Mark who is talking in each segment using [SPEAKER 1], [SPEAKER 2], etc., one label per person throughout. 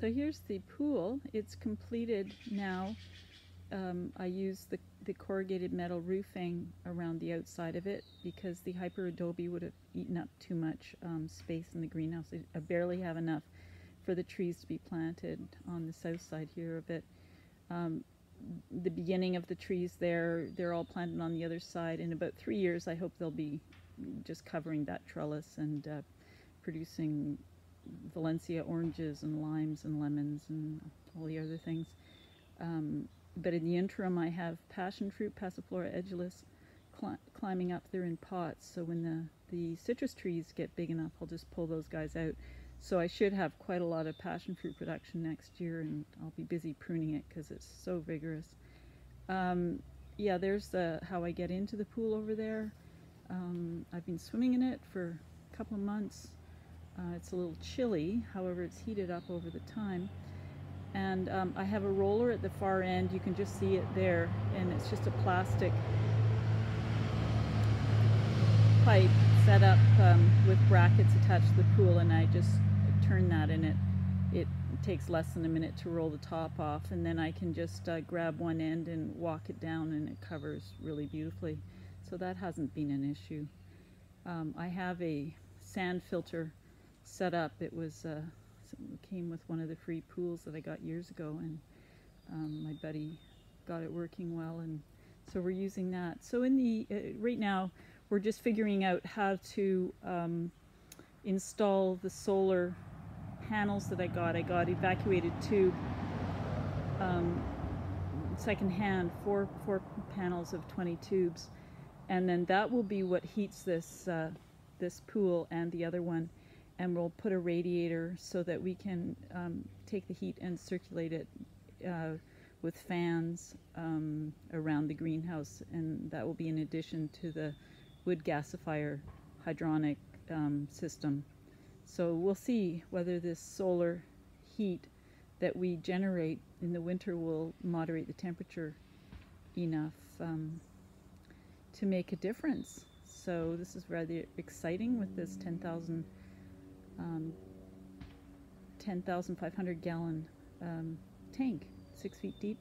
[SPEAKER 1] So here's the pool. It's completed now. Um, I use the, the corrugated metal roofing around the outside of it because the hyper adobe would have eaten up too much um, space in the greenhouse. I barely have enough for the trees to be planted on the south side here of it. Um, the beginning of the trees there, they're all planted on the other side. In about three years, I hope they'll be just covering that trellis and uh, producing Valencia oranges and limes and lemons and all the other things. Um, but in the interim, I have passion fruit, Passiflora edulis, cl climbing up there in pots. So when the, the citrus trees get big enough, I'll just pull those guys out. So I should have quite a lot of passion fruit production next year, and I'll be busy pruning it because it's so vigorous. Um, yeah, there's the, how I get into the pool over there. Um, I've been swimming in it for a couple of months. Uh, it's a little chilly, however it's heated up over the time. And um, I have a roller at the far end, you can just see it there, and it's just a plastic pipe set up um, with brackets attached to the pool and I just turn that and it it takes less than a minute to roll the top off and then I can just uh, grab one end and walk it down and it covers really beautifully so that hasn't been an issue um, I have a sand filter set up it was uh, came with one of the free pools that I got years ago and um, my buddy got it working well and so we're using that so in the uh, right now we're just figuring out how to um, install the solar panels that I got. I got evacuated tube um, second hand, four, four panels of 20 tubes. And then that will be what heats this, uh, this pool and the other one. And we'll put a radiator so that we can um, take the heat and circulate it uh, with fans um, around the greenhouse. And that will be in addition to the wood gasifier hydronic um, system. So we'll see whether this solar heat that we generate in the winter will moderate the temperature enough um, to make a difference. So this is rather exciting with this 10,000 um, 10,500 gallon um, tank, six feet deep.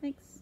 [SPEAKER 1] Thanks.